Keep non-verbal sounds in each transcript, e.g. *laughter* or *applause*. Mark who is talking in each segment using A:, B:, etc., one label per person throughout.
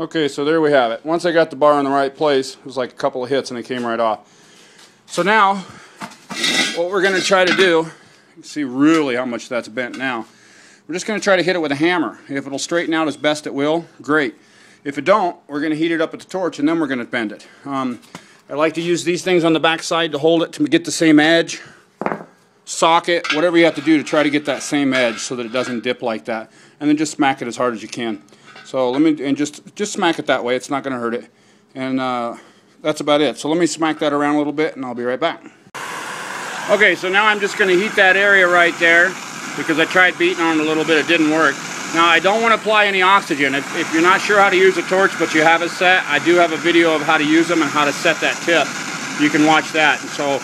A: Okay, so there we have it. Once I got the bar in the right place, it was like a couple of hits and it came right off. So now, what we're going to try to do, see really how much that's bent now. We're just going to try to hit it with a hammer. If it'll straighten out as best it will, great. If it don't, we're going to heat it up with the torch and then we're going to bend it. Um, I like to use these things on the back side to hold it to get the same edge. Socket, whatever you have to do to try to get that same edge so that it doesn't dip like that. And then just smack it as hard as you can. So let me, and just, just smack it that way. It's not going to hurt it. And uh, that's about it. So let me smack that around a little bit and I'll be right back. Okay, so now I'm just going to heat that area right there because I tried beating on it a little bit. It didn't work. Now I don't want to apply any oxygen. If, if, you're not sure how to use a torch but you have it set, I do have a video of how to use them and how to set that tip. You can watch that. And so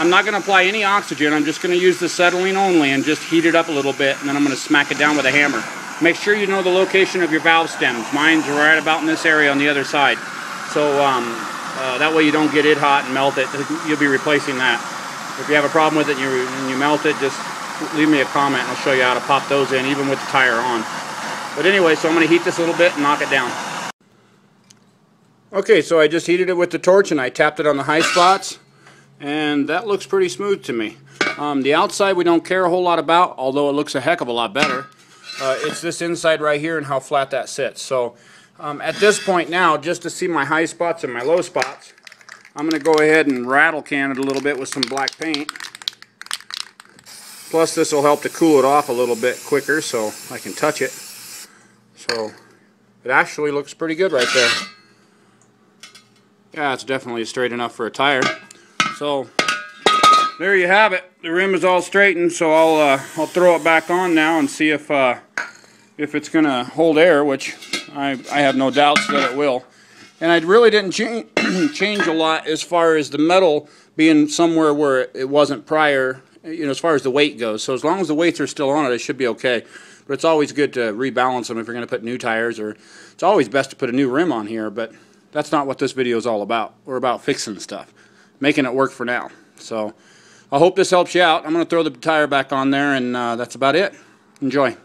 A: I'm not going to apply any oxygen. I'm just going to use the acetylene only and just heat it up a little bit and then I'm going to smack it down with a hammer. Make sure you know the location of your valve stems. Mine's right about in this area on the other side. So um, uh, that way you don't get it hot and melt it. You'll be replacing that. If you have a problem with it and you, and you melt it, just leave me a comment and I'll show you how to pop those in even with the tire on. But anyway, so I'm going to heat this a little bit and knock it down. Okay, so I just heated it with the torch and I tapped it on the high spots and that looks pretty smooth to me. Um, the outside we don't care a whole lot about, although it looks a heck of a lot better. Uh, it's this inside right here and how flat that sits. So um, at this point now, just to see my high spots and my low spots, I'm going to go ahead and rattle can it a little bit with some black paint. Plus this will help to cool it off a little bit quicker so I can touch it. So it actually looks pretty good right there. Yeah, it's definitely straight enough for a tire. So there you have it. The rim is all straightened, so I'll uh, I'll throw it back on now and see if uh, if it's gonna hold air, which I I have no doubts that it will. And I really didn't change *clears throat* change a lot as far as the metal being somewhere where it wasn't prior you know, as far as the weight goes. So as long as the weights are still on it, it should be okay. But it's always good to rebalance them if you're going to put new tires, or it's always best to put a new rim on here. But that's not what this video is all about. We're about fixing stuff, making it work for now. So I hope this helps you out. I'm going to throw the tire back on there, and uh, that's about it. Enjoy.